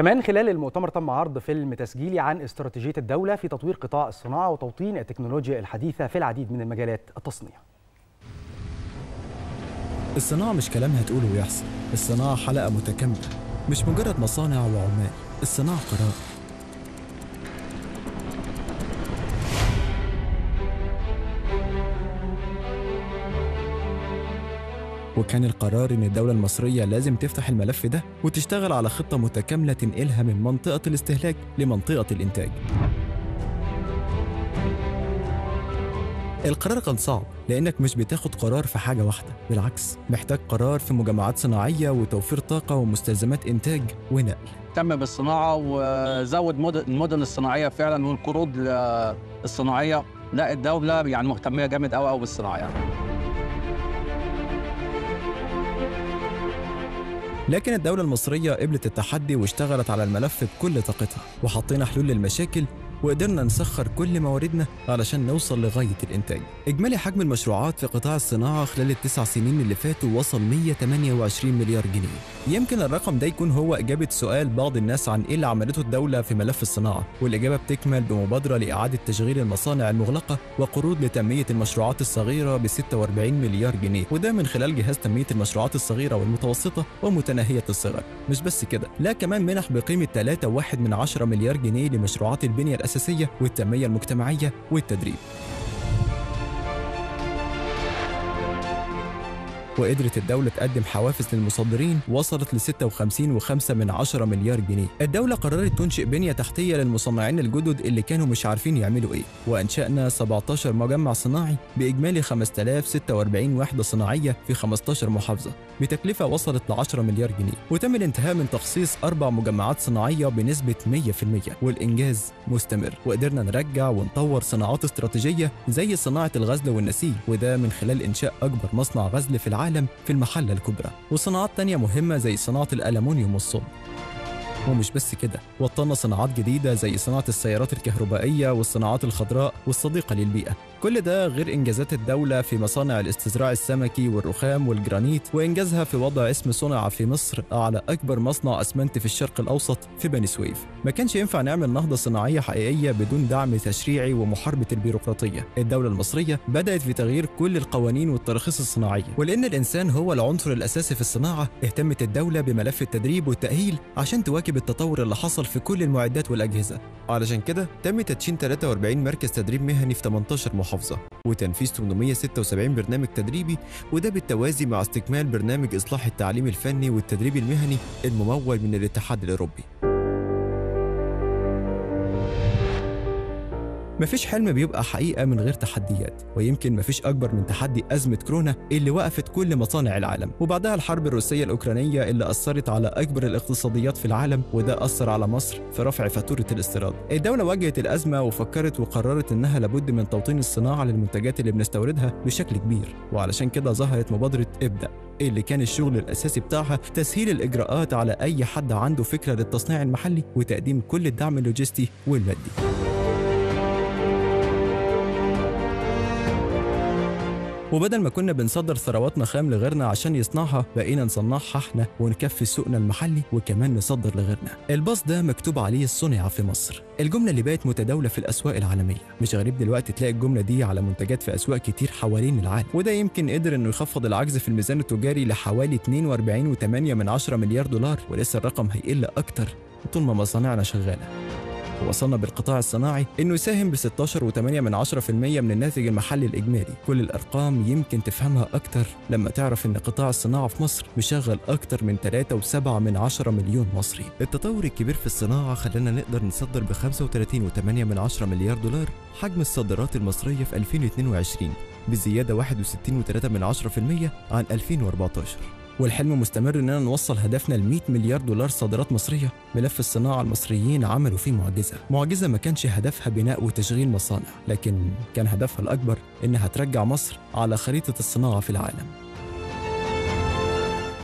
كمان خلال المؤتمر تم عرض فيلم تسجيلي عن استراتيجية الدولة في تطوير قطاع الصناعة وتوطين التكنولوجيا الحديثة في العديد من المجالات التصنيع. الصناعة مش كلام هتقوله ويحصل. الصناعة حلقة متكاملة مش مجرد مصانع وعمال. الصناعة قرار. وكان القرار إن الدولة المصرية لازم تفتح الملف ده وتشتغل على خطة متكاملة تنقلها من منطقة الاستهلاك لمنطقة الإنتاج. القرار كان صعب لأنك مش بتاخد قرار في حاجة واحدة بالعكس محتاج قرار في مجمعات صناعية وتوفير طاقة ومستلزمات إنتاج ونقل. اهتم بالصناعة وزود مدن المدن الصناعية فعلا والقروض ال- الصناعية. لا الدولة يعني مهتميه جامد قوي قوي بالصناعة يعني. لكن الدولة المصرية قبلت التحدي واشتغلت على الملف بكل طاقتها وحطينا حلول للمشاكل وقدرنا نسخر كل مواردنا علشان نوصل لغاية الإنتاج. إجمالي حجم المشروعات في قطاع الصناعة خلال التسع سنين اللي فاتوا وصل 128 مليار جنيه. يمكن الرقم ده يكون هو إجابة سؤال بعض الناس عن إيه اللي عملته الدولة في ملف الصناعة. والإجابة بتكمل بمبادرة لإعادة تشغيل المصانع المغلقة وقروض لتنمية المشروعات الصغيرة ب 46 مليار جنيه. وده من خلال جهاز تنمية المشروعات الصغيرة والمتوسطة ومتناهية الصغر. مش بس كده لا كمان منح بقيمة 3.1 من 10 مليار جنيه لمشروعات البنية الأساسية والتنمية المجتمعية والتدريب. وقدرت الدولة تقدم حوافز للمصدرين وصلت ل 56.5 من 10 مليار جنيه. الدولة قررت تنشئ بنية تحتية للمصنعين الجدد اللي كانوا مش عارفين يعملوا إيه، وأنشأنا 17 مجمع صناعي بإجمالي 5046 وحدة صناعية في 15 محافظة. بتكلفة وصلت ل 10 مليار جنيه، وتم الانتهاء من تخصيص أربع مجمعات صناعية بنسبة 100% والإنجاز مستمر، وقدرنا نرجع ونطور صناعات استراتيجية زي صناعة الغزل والنسيج وده من خلال إنشاء أكبر مصنع غزل في العالم. في المحلة الكبرى وصناعات تانية مهمة زي صناعة الألمنيوم والصلب. ومش بس كده وطلنا صناعات جديدة زي صناعة السيارات الكهربائية والصناعات الخضراء والصديقة للبيئة. كل ده غير إنجازات الدولة في مصانع الاستزراع السمكي والرخام والجرانيت وإنجازها في وضع اسم صنع في مصر على أكبر مصنع أسمنت في الشرق الأوسط في بني سويف. ما كانش ينفع نعمل نهضة صناعية حقيقية بدون دعم تشريعي ومحاربة البيروقراطية. الدولة المصرية بدأت في تغيير كل القوانين والتراخيص الصناعية. ولأن الإنسان هو العنصر الأساسي في الصناعة اهتمت الدولة بملف التدريب والتأهيل عشان تواكب التطور اللي حصل في كل المعدات والأجهزة. علشان كده تم تدشين 43 مركز تدريب مهني في 18 محافظة وتنفيذ 876 برنامج تدريبي وده بالتوازي مع استكمال برنامج إصلاح التعليم الفني والتدريب المهني الممول من الاتحاد الأوروبي. مفيش حلم بيبقى حقيقة من غير تحديات ويمكن مفيش أكبر من تحدي أزمة كورونا اللي وقفت كل مصانع العالم. وبعدها الحرب الروسية الأوكرانية اللي أثرت على أكبر الاقتصاديات في العالم وده أثر على مصر في رفع فاتورة الاستيراد. الدولة واجهت الأزمة وفكرت وقررت إنها لابد من توطين الصناعة للمنتجات اللي بنستوردها بشكل كبير. وعلشان كده ظهرت مبادرة إبدأ اللي كان الشغل الأساسي بتاعها تسهيل الإجراءات على أي حد عنده فكرة للتصنيع المحلي وتقديم كل الدعم اللوجستي والمادي. وبدل ما كنا بنصدر ثرواتنا خام لغيرنا عشان يصنعها بقينا نصنعها إحنا ونكفي سوقنا المحلي وكمان نصدر لغيرنا. الباص ده مكتوب عليه صنع في مصر. الجملة اللي بقت متداولة في الأسواق العالمية. مش غريب دلوقتي تلاقي الجملة دي على منتجات في أسواق كتير حوالين العالم. وده يمكن قدر إنه يخفض العجز في الميزان التجاري لحوالي 42.8 من 10 مليار دولار ولسه الرقم هيقل أكتر طول ما مصانعنا شغالة. وصلنا بالقطاع الصناعي إنه يساهم ب 16.8 من 10% من الناتج المحلي الإجمالي. كل الأرقام يمكن تفهمها أكتر لما تعرف إن قطاع الصناعة في مصر مشغل أكتر من 3.7 من 10 مليون مصري. التطور الكبير في الصناعة خلانا نقدر نصدر ب 35.8 من 10 مليار دولار حجم الصادرات المصرية في 2022 بزيادة 61.3 من 10% عن 2014 والحلم مستمر إننا نوصل هدفنا ل 100 مليار دولار صادرات مصرية. ملف الصناعة المصريين عملوا فيه معجزة. معجزة ما كانش هدفها بناء وتشغيل مصانع لكن كان هدفها الأكبر إنها ترجع مصر على خريطة الصناعة في العالم.